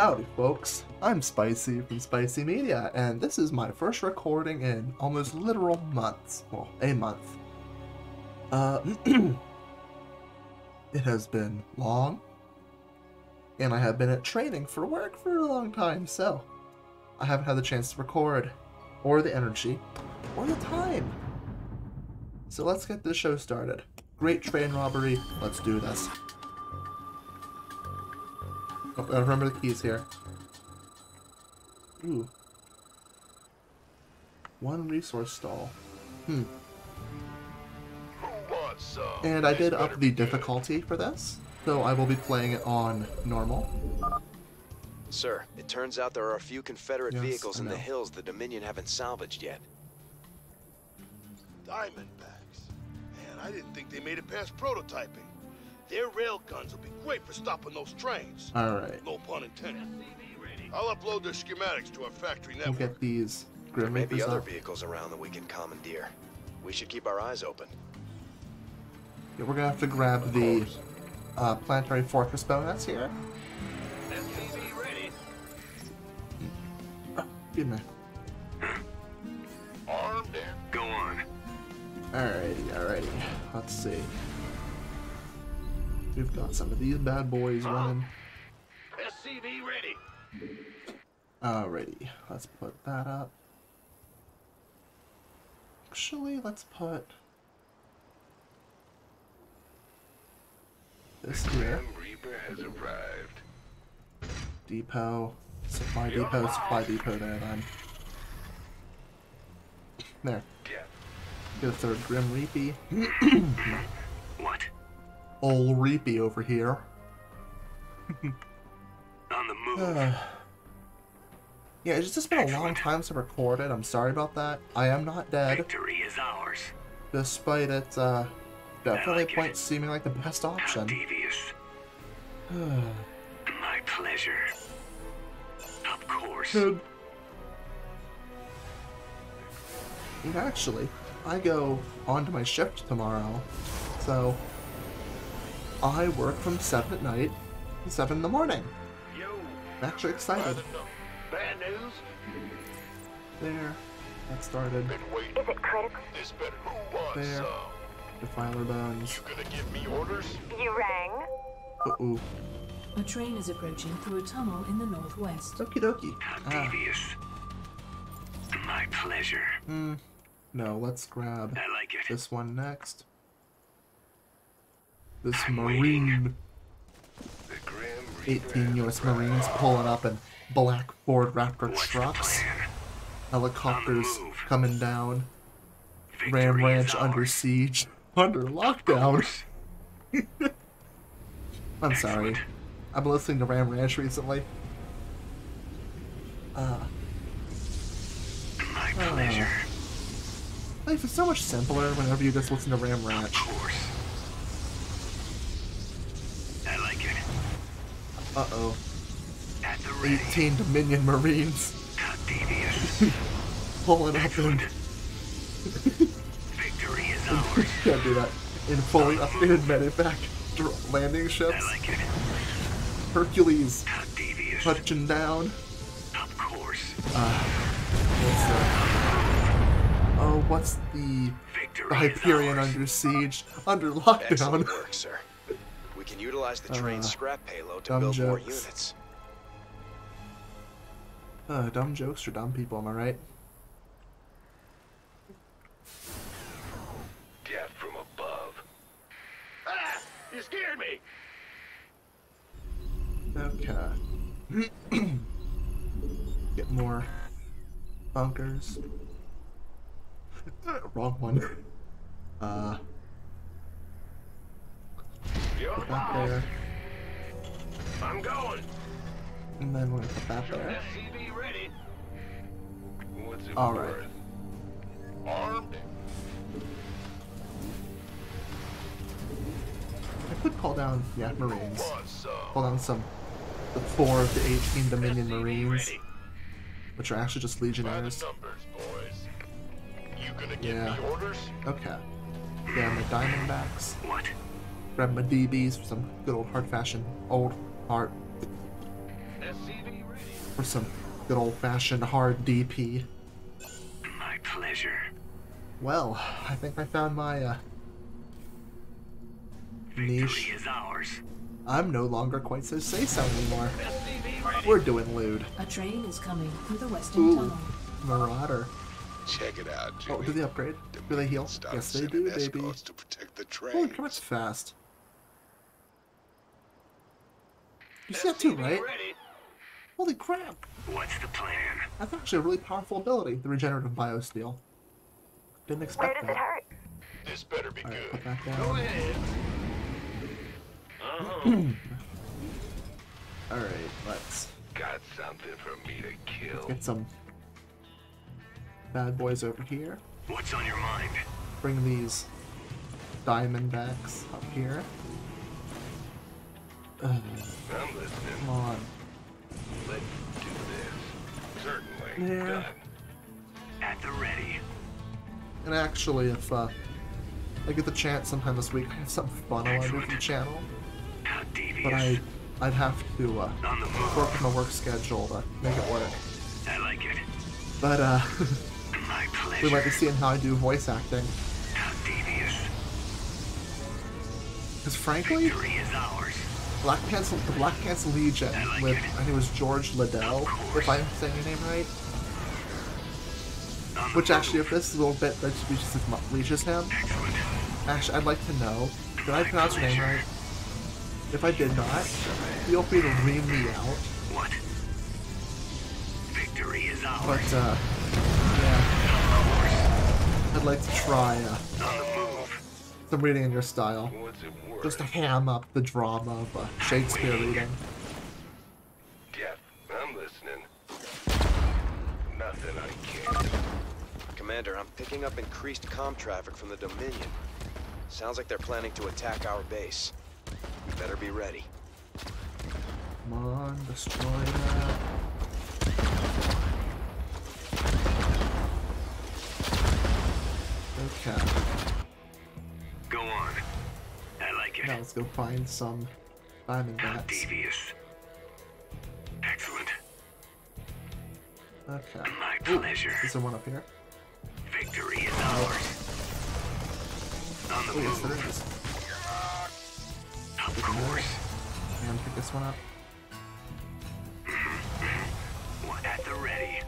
Howdy, folks. I'm Spicy from Spicy Media, and this is my first recording in almost literal months. Well, a month. Uh, it has been long, and I have been at training for work for a long time, so I haven't had the chance to record, or the energy, or the time. So let's get this show started. Great train robbery, let's do this. Oh, I remember the keys here. Ooh. One resource stall. Hmm. And I did up the difficulty for this, so I will be playing it on normal. Sir, it turns out there are a few Confederate Yes, vehicles in the hills the Dominion haven't salvaged yet. Diamondbacks. Man, I didn't think they made it past prototyping. Their rail guns will be great for stopping those trains. Alright, No pun intended. I'll upload their schematics to our factory we'll network. get these There Grim may be other up. vehicles around that we can commandeer. We should keep our eyes open. Yeah, we're gonna have to grab the uh, Planetary Fortress bonus here. Oh, excuse me. Armed and Go on. Alrighty, alrighty. Let's see. We've got some of these bad boys ah. running. SCV ready. Alrighty, let's put that up. Actually, let's put this here. Grim Reaper has arrived. Depot, supply depot, supply depot there then. There. Get a third Grim Reapy. Ol' Reapy over here. On the move. Uh, yeah, it's just been a long time since I recorded. I'm sorry about that. I am not dead, Victory is ours. despite it uh, definitely like it. points seeming like the best How option. devious. My pleasure. Of course. And actually, I go onto my shift tomorrow, so I work from 7 at night to 7 in the morning. Yo, I'm actually excited. bad news. There, that started. Been waiting. Is it critical? This better. Who wants There. some? Defiler bones. You gonna give me orders? You rang? Uh oh. A train is approaching through a tunnel in the northwest. Okie dokie. How Ah, devious. My pleasure. hmm. No, let's grab I like it. this one next. This I'm Marine. The Grim 18 US. Marines pulling up in black Ford Raptor What's trucks. Helicopters On the move. coming down. Victory Ram Ranch under siege. Under Of lockdown. I'm sorry. I've been listening to Ram Ranch recently. Uh, My Ah. pleasure. life is so much simpler whenever you just listen to Ram Of Ranch. course. Uh oh. At the ready. 18 Dominion Marines How devious. pulling up in. Victory is ours. Can't do that. In fully updated medevac dr- landing I ships. like it. Hercules How devious. touching down. Of course. What's that? Oh, what's the Victory Hyperion under siege, under lockdown? Excellent work, sir. We can utilize the train's Uh, scrap payload to dumb build more units. Uh, dumb jokes for dumb people, am I right? Death from above. Ah! You scared me. Okay. Get more bunkers. Wrong one. Uh, That there, I'm going. and then we're gonna put that there. SCV ready. What's it All right. worth? Armed. I could call down, yeah, Marines. Call down some, the four of the 18 Dominion SCV Marines, ready. which are actually just Legionnaires. numbers, boys. You gonna give Yeah. orders? Okay. Yeah, my Diamondbacks. What? Grab my DBs for some good old hard fashion, old heart. For some good old-fashioned hard DP. My pleasure. Well, I think I found my uh, niche. Is ours. I'm no longer quite so say-so anymore. We're doing lewd. A train is coming through the western Ooh, tunnel. Marauder. Check it out, Oh, Jimmy. do they upgrade? Do they heal? Stop Yes, they do, baby. escorts to protect the train. Holy crap, it's fast. You see that too, right? Holy crap! What's the plan? That's actually a really powerful ability, the regenerative biosteel. Didn't expect Where expect does it that. hurt? This better be Alright, good. put that Go down. ahead. Alright, let's Got something for me to kill. get some bad boys over here. What's on your mind? Bring these diamondbacks up here. Ugh, I'm listening. come on. Let's do this. Certainly. Yeah. Done. At the ready. And actually, if uh, I get the chance sometime this week, I have something fun I want to do for the channel. But I, I'd have to uh, On work my work schedule to make it work. I like it. But uh, My we might be seeing how I do voice acting. How devious. Because frankly, Victory is ours. Black Pants, the Black Pants Legion with. I think it was George Liddell, if I'm saying your name right. Which actually, if this is a little bit that reaches, reaches him, actually, I'd like to know. Did I pronounce your name right? If I did not, feel free to ream me out. What? Victory is ours. But uh, yeah, I'd like to try uh, some reading in your style, What's it worth? Just to ham up the drama of uh, Shakespeare reading. Yeah, I'm listening. Nothing I can't. Commander, I'm picking up increased comm traffic from the Dominion. Sounds like they're planning to attack our base. We better be ready. Come on, destroy that. Okay, Go on. I it. now let's go find some diamond How bats. devious. Excellent. Okay. My Ooh, pleasure. is there one up here? Victory is ours. Oh, On the Oh, yes, there move. is. Of course. And pick this one up. What at the ready.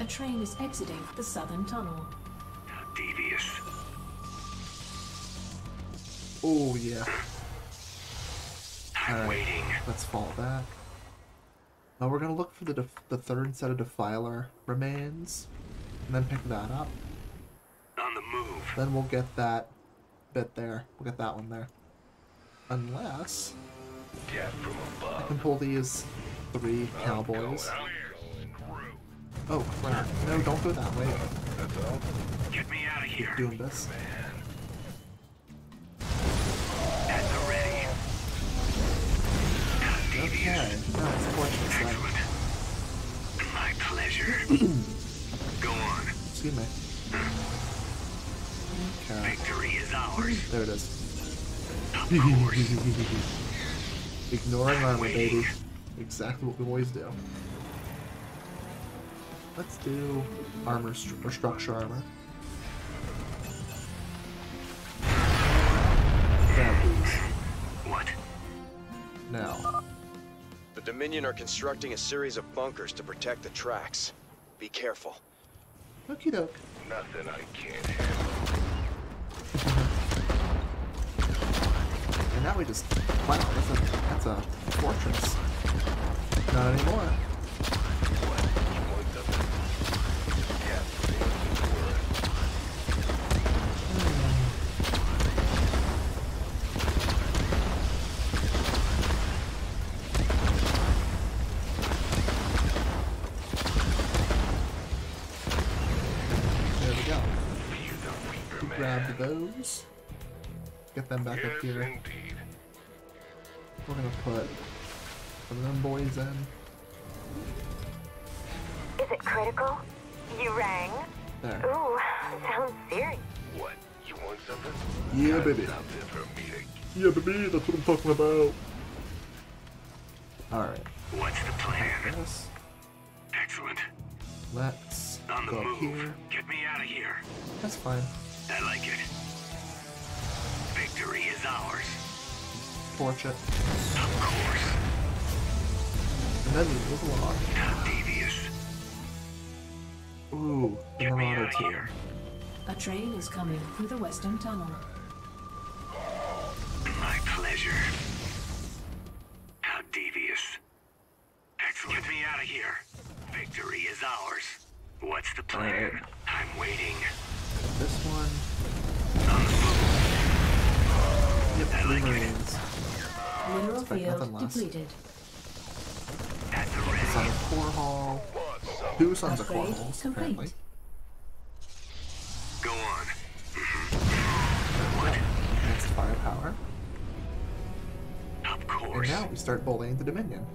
A train is exiting the southern tunnel. Oh, yeah. I'm Alright. waiting. Let's fall back. Now we're gonna look for the def- the third set of defiler remains, and then pick that up. On the move. Then we'll get that bit there. We'll get that one there. Unless Death from I can pull these three cowboys. Oh crap! No, don't go that way. Get me out of Keep here. doing this. At Go on. Excuse me. Okay. Victory is ours. There it is. Of course. Ignoring armor, baby. Exactly what we always do. Let's do armor stru- or structure armor. What? Now. The Dominion are constructing a series of bunkers to protect the tracks. Be careful. Okie doke. Nothing I can't handle. And now we just. Wow, that's a, that's a fortress. Not anymore. Get them back up here. indeed. We're gonna put some of them boys in. Is it critical? You rang? There. Ooh, sounds serious. What? You want something? Yeah, Got baby. Something for me to Yeah, baby, that's what I'm talking about. Alright. What's the plan? This. Excellent. Let's On the go move. here. Get me out of here. That's fine. I like it. Victory is ours. Torch it. Of course. And then we move along. How devious. Ooh, the Get me out of here. A train is coming through the western tunnel. My pleasure. How devious. Excellent. Get me out of here. Victory is ours. What's the plan? Alright. I'm waiting. This one. Move. Yep, I three. Marines. Mineral field depleted. At Son of Korhal. Two Sons of Core Upgrade Halls, complete. apparently. Go on. Next firepower. Of course. And now we start bullying the Dominion.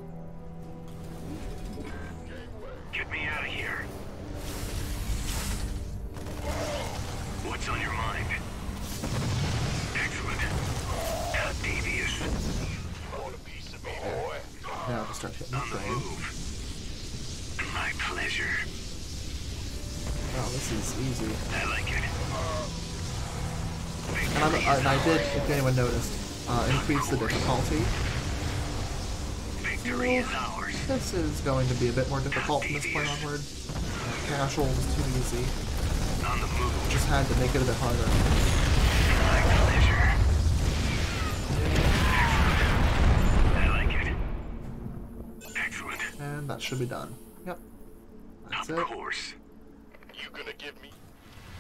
We start hitting On the move. My pleasure. Oh, this is easy. I like it. And, I'm, Victory and I did, if anyone noticed, uh, increase the difficulty. Victory is ours. This is going to be a bit more difficult from this point onward. Casual was too easy. On the move. Just had to make it a bit harder. That should be done. Yep. That's Of it. course. You gonna give me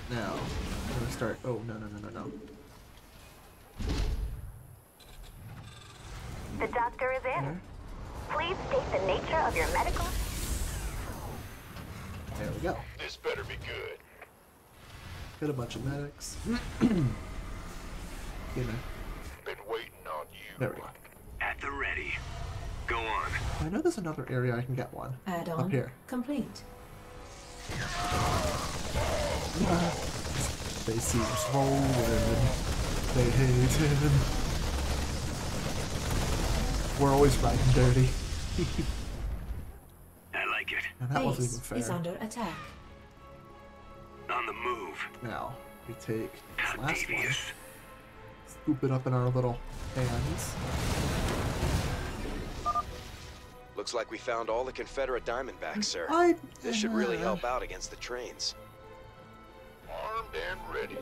Now, I'm gonna start. Oh, no, no, no, no, no. The doctor is in. There. Please state the nature of your medical. There we go. this better be good. Get a bunch of medics. you know, Been waiting on you. there we go. At the ready. Go on. I know there's another area I can get one. Add-on Up here. complete. They see swollen. They hate him. We're always riding dirty. I like it. And that wasn't even Base fair. is under attack. On the move. Now, we take this How last one, scoop it up in our little hands. Looks like we found all the Confederate Diamondbacks, sir. I. This should really uh, help out against the trains. Armed and ready.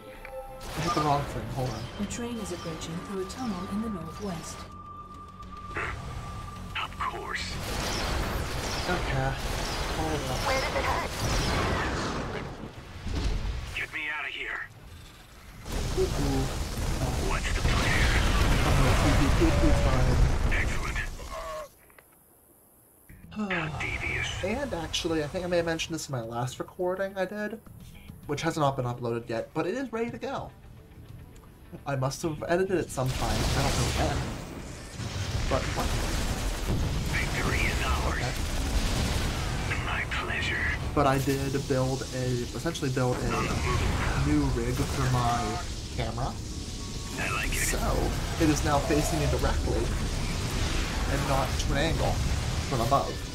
I hit the wrong thing. Hold on. The train is approaching through a tunnel in the northwest. Of course. Okay. Hold on. Where does it hurt? Get me out of here. Ooh, ooh. What's the plan? I'm gonna keep you keep you fine. Excellent. How devious. And actually, I think I may have mentioned this in my last recording I did, which has not been uploaded yet, but it is ready to go. I must have edited it sometime. I don't know when. But what? Victory is ours. My pleasure. But I did build a, essentially build a new rig for my camera. I like it. So, it is now facing me directly and not to an angle from above.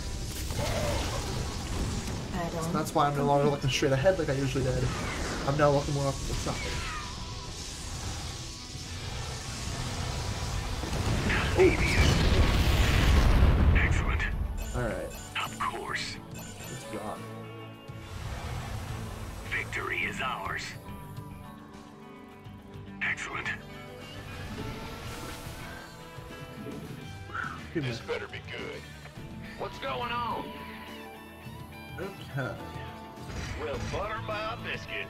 Add-on. That's why I'm no longer looking straight ahead like I usually did. I'm now looking more up to the side. Devious. Excellent. Alright, Of course. let's drop. Victory is ours. Excellent. This better be good. What's going on? Okay. Well, butter my biscuit.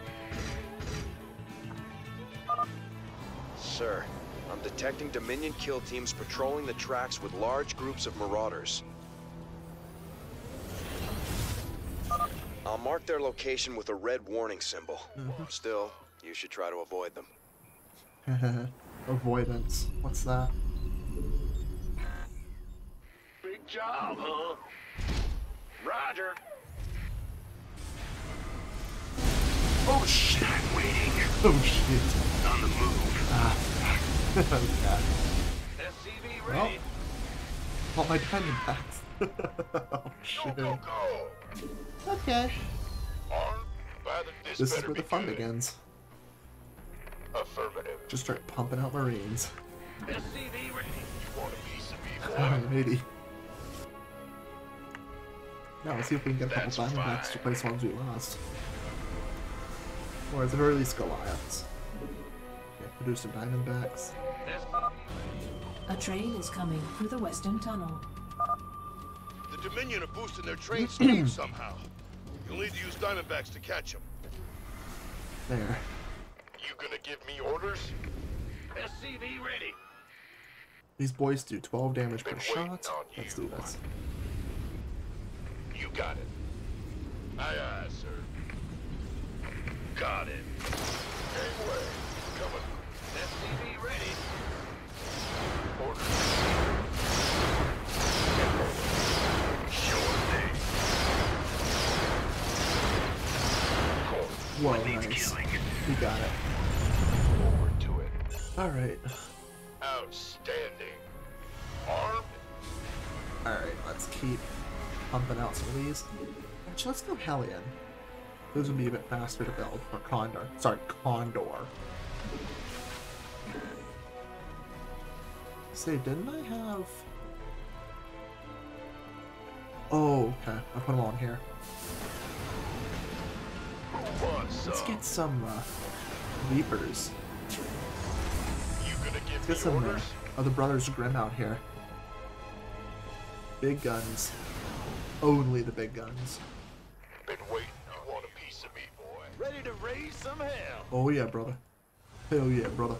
Sir, I'm detecting Dominion kill teams patrolling the tracks with large groups of marauders. I'll mark their location with a red warning symbol. Mm-hmm. Still, you should try to avoid them. Avoidance. What's that? Job, huh? Roger. Oh shit! I'm waiting. Oh shit! On the move. Ah. okay. SCV Well, ready. all my diamond packs. oh, shit. go, go! Okay. Armed by the This is where the fun good. begins. Affirmative. Just start pumping out Marines. SCV ready. You want a piece of me, boy? Alrighty. Now let's see if we can get a couple That's Diamondbacks to fine. replace ones we lost. Or at the very least Goliaths. Okay, produce some Diamondbacks. A train is coming through the western tunnel. The Dominion are boosting their train speed somehow. You'll need to use Diamondbacks to catch them. There. You gonna give me orders? SCV ready. These boys do 12 damage per shot. Let's do this. You got it. Aye, aye, sir. Got it. Gangway. Coming. SCV ready. Orders. Sure thing. Cool. Whoa, Needs nice. killing. We got it. Forward to it. Alright. Outstanding. Armed? Alright, let's keep pumping out some of these. Actually, let's go Hellion. Those would be a bit faster to build. Or Condor. Sorry, Condor. Say, didn't I have... Oh, okay. I put them on here. Let's get some, uh, Reapers. You gonna give Let's get some, uh, of the Brothers Grimm out here. Big guns. Only the big guns. Been waiting. You want a piece of me, boy? Ready to raise some hell. Oh yeah, brother. Hell yeah, brother.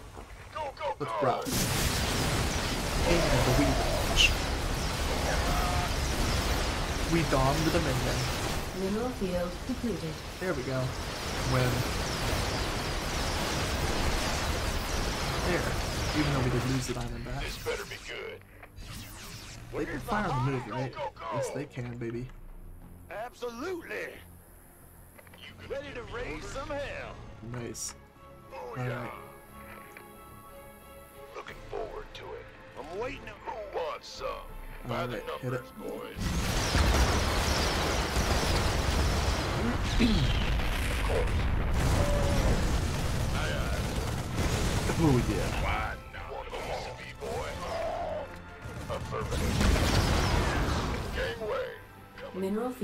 Go, go, Let's go! rock. And the we dodge. We dom the Dominion. Mineral field depleted. There we go. Win. There. Even though we did lose the Diamondback. This better be good. They can fire on the move, Go, right? go, go. Yes, they can, baby. Absolutely. Ready to raise some hell. Nice. Oh, yeah. Looking forward to it. I'm waiting. Who wants some? By the Alright, hit numbers, boys. Aye, aye. Oh yeah. Why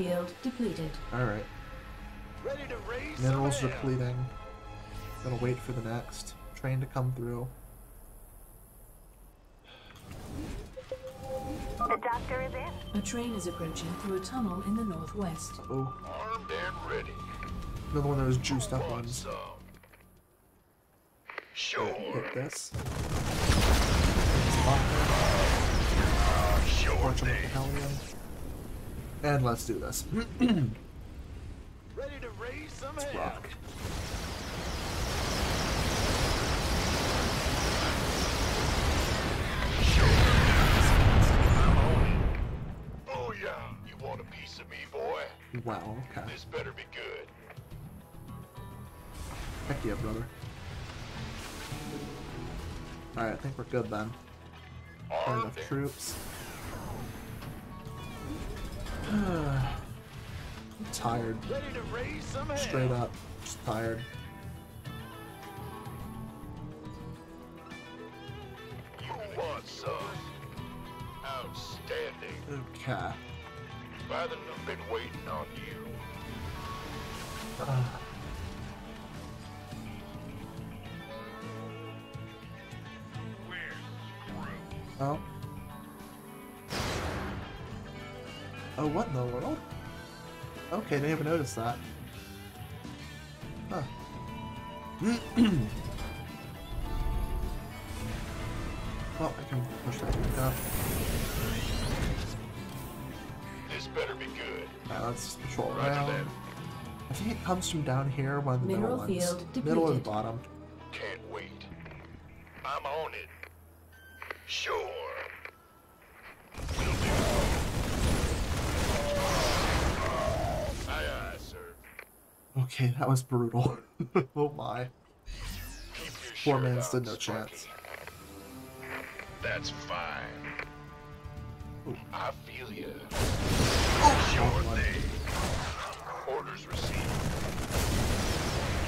field depleted. Alright. Ready to raise Minerals some depleting. Gotta wait for the next train to come through. The doctor is in. A train is approaching through a tunnel in the northwest. Oh, Armed and ready. another one of those juiced up Want ones. some? Sure. Hit this. Spot. Sure Torch him with thing. the Hellion. And let's do this. Ready to raise some hell. Rock. I'm on it. Oh yeah. You want a piece of me, boy? Wow, okay. This better be good. Heck yeah, brother. Alright, I think we're good then. Got Armed enough and troops. I'm tired. Ready to raise some. Straight up. Just tired. you want some? Outstanding. Okay. By the I've been waiting on you. Oh. Oh, what in the world? Okay, didn't even notice that. Huh. well, I can push that back up. This better be good. Now let's just patrol Roger around. that. I think it comes from down here, one of the middle Mineral ones. field Middle or the bottom. Can't wait. I'm on it. Sure. Okay, that was brutal. oh my. Keep your Poor shirt man stood no Sparky. chance. That's fine. I feel you. Oh, Sure one. thing. Orders received.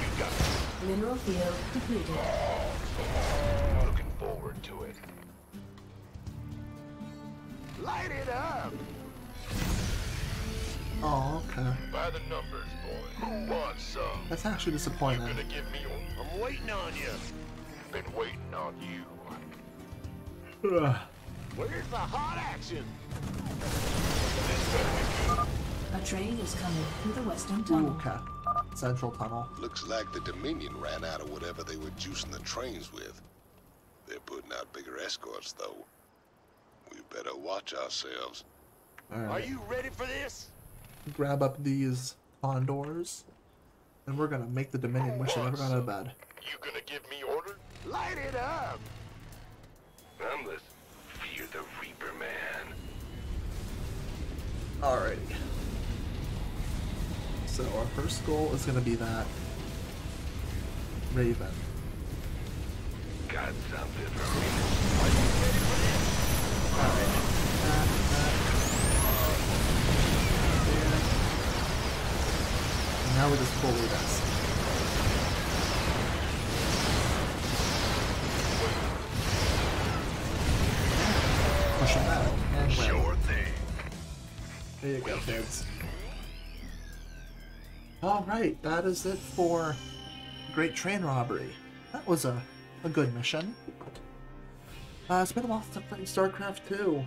You got it. Mineral field depleted. Oh, looking forward to it. Light it up! Oh, okay. By the numbers, boy. Who wants some? That's actually disappointing. Gonna give me one. I'm waiting on you. Been waiting on you. Where's the hot action? A train is coming through the western Ooh, tunnel. okay. Central tunnel. Looks like the Dominion ran out of whatever they were juicing the trains with. They're putting out bigger escorts, though. We better watch ourselves. Are you ready for this? Grab up these condors. And we're gonna make the Dominion wish they never got out of bed. You gonna give me order? Light it up! I'm the fear the Reaper man. Alrighty. So our first goal is gonna be that Raven. Got something for me. Alright. That, that. There. And now we just. Push him back and. Sure thing. There you go, kids. Alright, that is it for Great Train Robbery. That was a, a good mission. Uh, it's been a while since I've played StarCraft 2.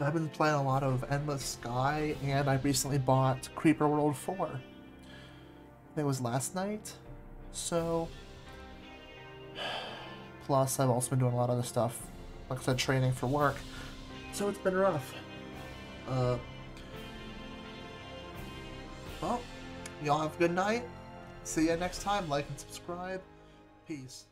I've been playing a lot of Endless Sky, and I recently bought Creeper World 4. It was last night. So. Plus, I've also been doing a lot of other stuff. Like I said, training for work. So it's been rough. Uh, well, y'all have a good night. See ya next time. Like and subscribe. Peace.